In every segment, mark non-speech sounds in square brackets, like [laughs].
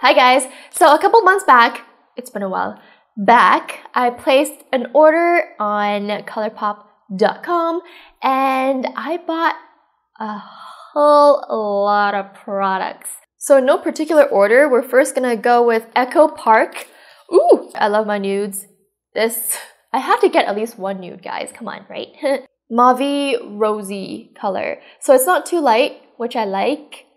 Hi guys. So a couple months back, it's been a while, back, I placed an order on colourpop.com and I bought a whole lot of products. So in no particular order, we're first gonna go with Echo Park. Ooh, I love my nudes. This, I have to get at least one nude, guys. Come on, right? [laughs] Mauve rosy color. So it's not too light, which I like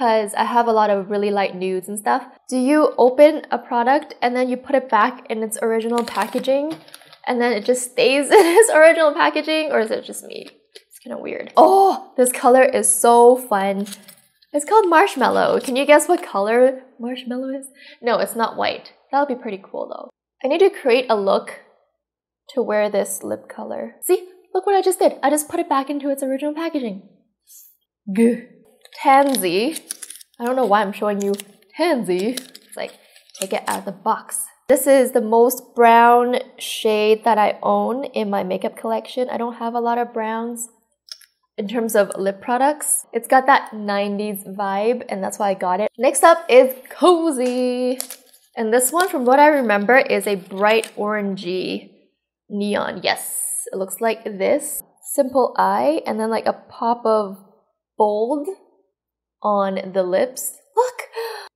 because I have a lot of really light nudes and stuff. Do you open a product and then you put it back in its original packaging and then it just stays [laughs] in its original packaging or is it just me? It's kind of weird. Oh, this color is so fun. It's called marshmallow. Can you guess what color marshmallow is? No, it's not white. That would be pretty cool though. I need to create a look to wear this lip color. See, look what I just did. I just put it back into its original packaging. Gah. Tansy. I don't know why I'm showing you Tansy. It's like, take it out of the box. This is the most brown shade that I own in my makeup collection. I don't have a lot of browns in terms of lip products. It's got that 90s vibe and that's why I got it. Next up is Cozy. And this one, from what I remember, is a bright orangey neon. Yes, it looks like this. Simple eye and then like a pop of bold on the lips. Look!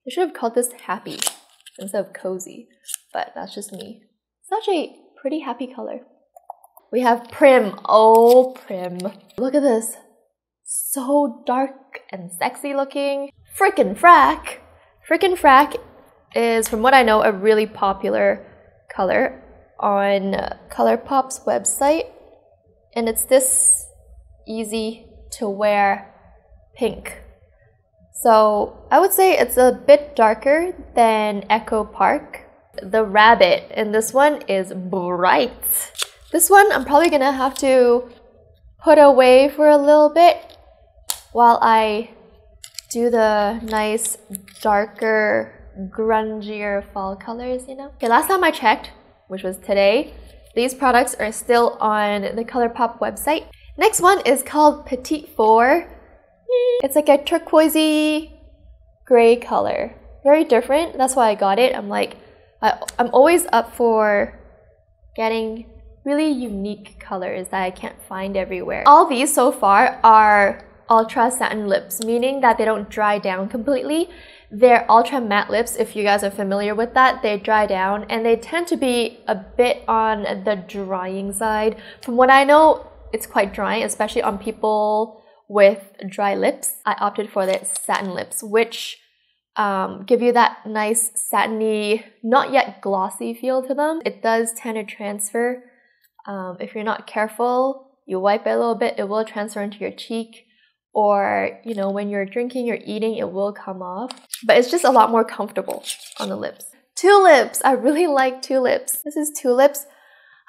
I should have called this happy instead of cozy, but that's just me. Such a pretty happy color. We have Prim. Oh, Prim. Look at this. So dark and sexy looking. Frickin' Frack. Frickin' Frack is, from what I know, a really popular color on ColourPop's website. And it's this easy to wear pink. So I would say it's a bit darker than Echo Park. The rabbit in this one is bright. This one I'm probably gonna have to put away for a little bit while I do the nice darker, grungier fall colors, you know? Okay, last time I checked, which was today, these products are still on the ColourPop website. Next one is called Petite Four. It's like a turquoisey gray color. Very different. That's why I got it. I'm like, I, I'm always up for getting really unique colors that I can't find everywhere. All these so far are ultra satin lips, meaning that they don't dry down completely. They're ultra matte lips, if you guys are familiar with that. They dry down and they tend to be a bit on the drying side. From what I know, it's quite drying, especially on people with dry lips. I opted for the satin lips, which um, give you that nice satiny, not yet glossy feel to them. It does tend to transfer. Um, if you're not careful, you wipe it a little bit, it will transfer into your cheek. Or, you know, when you're drinking or eating, it will come off. But it's just a lot more comfortable on the lips. Tulips! I really [laughs] like tulips. This is tulips.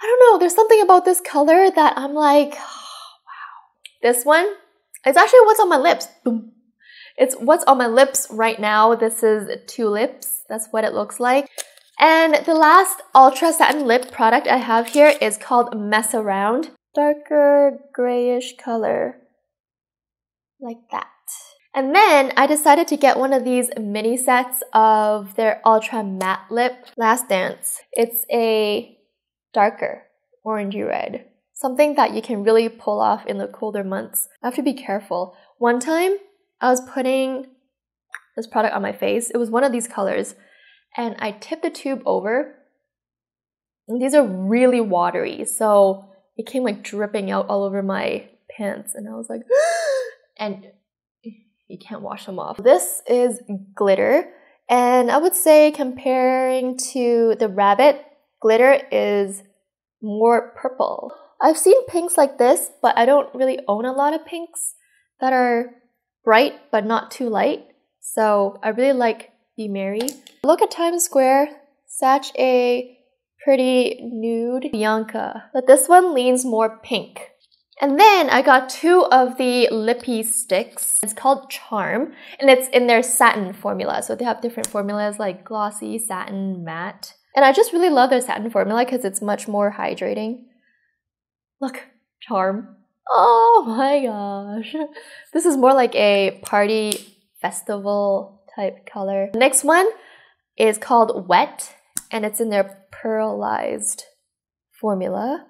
I don't know, there's something about this color that I'm like, oh, [sighs] wow. This one, it's actually what's on my lips. Boom. It's what's on my lips right now. This is two lips. That's what it looks like. And the last Ultra Satin Lip product I have here is called Mess Around. Darker grayish color. Like that. And then I decided to get one of these mini sets of their Ultra Matte Lip Last Dance. It's a darker orangey red something that you can really pull off in the colder months. I have to be careful. One time, I was putting this product on my face. It was one of these colors, and I tipped the tube over. And these are really watery, so it came like dripping out all over my pants, and I was like, [gasps] and you can't wash them off. This is glitter, and I would say comparing to the rabbit, glitter is more purple. I've seen pinks like this, but I don't really own a lot of pinks that are bright but not too light. So I really like Be Merry. Look at Times Square, such a pretty nude Bianca. But this one leans more pink. And then I got two of the lippy sticks. It's called Charm, and it's in their satin formula. So they have different formulas like glossy, satin, matte. And I just really love their satin formula because it's much more hydrating. Look, charm. Oh my gosh. This is more like a party festival type color. Next one, is called Wet and it's in their pearlized formula.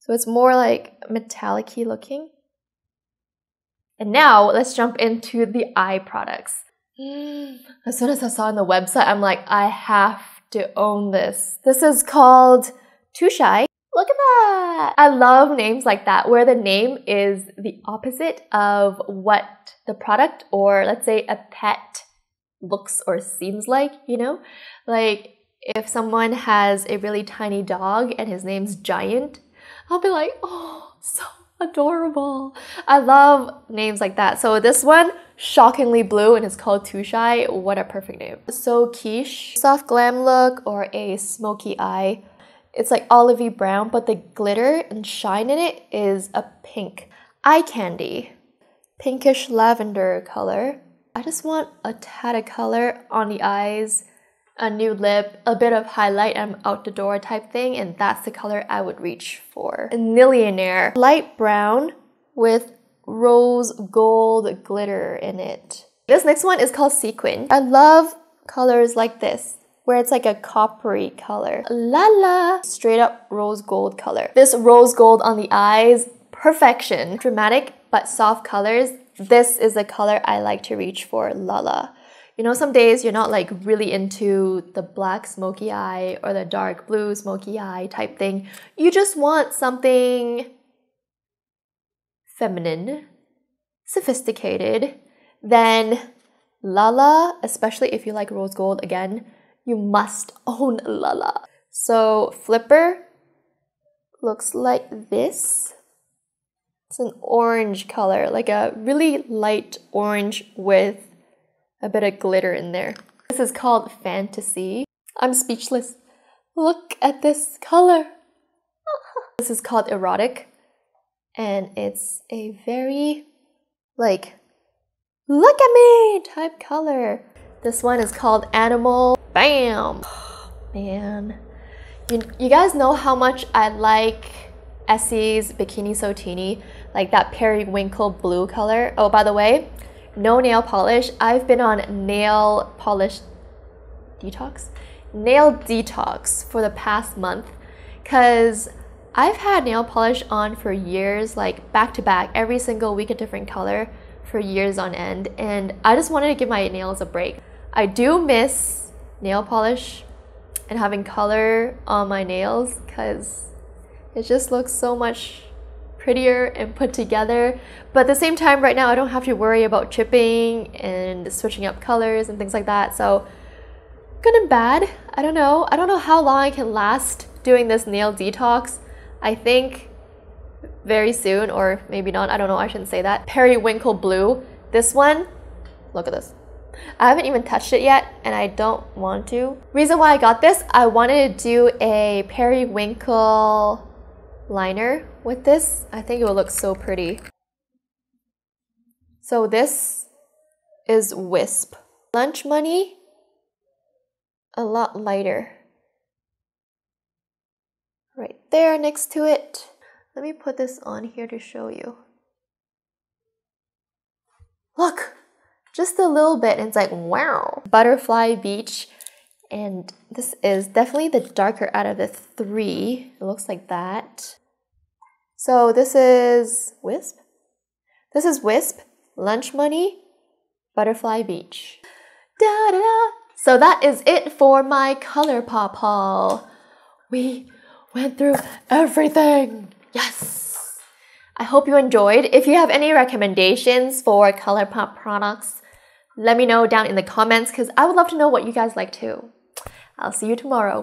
So it's more like metallic looking. And now let's jump into the eye products. Mm, as soon as I saw on the website, I'm like, I have to own this. This is called Too Shy. Look at that! I love names like that, where the name is the opposite of what the product or let's say a pet looks or seems like, you know? Like if someone has a really tiny dog and his name's Giant, I'll be like, oh, so adorable. I love names like that. So this one, shockingly blue and it's called Too Shy. What a perfect name. So quiche, soft glam look or a smoky eye. It's like olivey brown, but the glitter and shine in it is a pink. Eye candy, pinkish lavender color. I just want a tad of color on the eyes a new lip, a bit of highlight, I'm out the door type thing, and that's the color I would reach for. Millionaire, light brown with rose gold glitter in it. This next one is called Sequin. I love colors like this, where it's like a coppery color. La la! Straight up rose gold color. This rose gold on the eyes, perfection. Dramatic but soft colors. This is the color I like to reach for, Lala. You know, some days you're not like really into the black smoky eye or the dark blue smoky eye type thing. You just want something feminine, sophisticated. Then Lala, especially if you like rose gold again, you must own Lala. So Flipper looks like this. It's an orange color, like a really light orange with a bit of glitter in there. This is called Fantasy. I'm speechless. Look at this color. [laughs] this is called Erotic. And it's a very, like, look at me type color. This one is called Animal. Bam! man. You, you guys know how much I like Essie's Bikini So Teeny, like that periwinkle blue color. Oh, by the way, no nail polish. I've been on nail polish detox, nail detox for the past month because I've had nail polish on for years, like back to back, every single week a different color for years on end, and I just wanted to give my nails a break. I do miss nail polish and having color on my nails because it just looks so much prettier and put together. But at the same time, right now, I don't have to worry about chipping and switching up colors and things like that. So, good and bad. I don't know. I don't know how long I can last doing this nail detox. I think very soon, or maybe not. I don't know. I shouldn't say that. Periwinkle blue. This one, look at this. I haven't even touched it yet and I don't want to. Reason why I got this, I wanted to do a periwinkle liner with this. I think it will look so pretty. So this is Wisp. Lunch money, a lot lighter. Right there next to it. Let me put this on here to show you. Look, just a little bit, and it's like, wow. Butterfly Beach and this is definitely the darker out of the three. It looks like that. So this is Wisp. This is Wisp, Lunch Money, Butterfly Beach. Da da da. So that is it for my ColourPop haul. We went through everything. Yes. I hope you enjoyed. If you have any recommendations for ColourPop products, let me know down in the comments because I would love to know what you guys like too. I'll see you tomorrow.